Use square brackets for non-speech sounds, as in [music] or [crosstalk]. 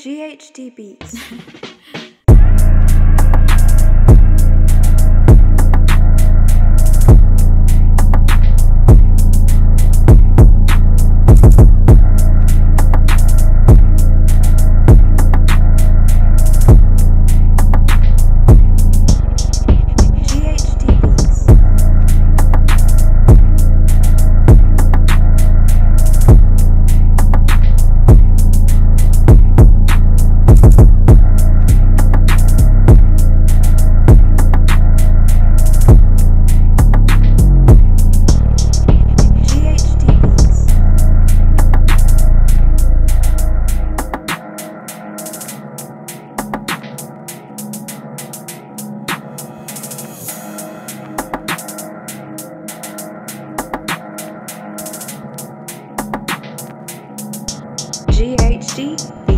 GHD Beats. [laughs] tasty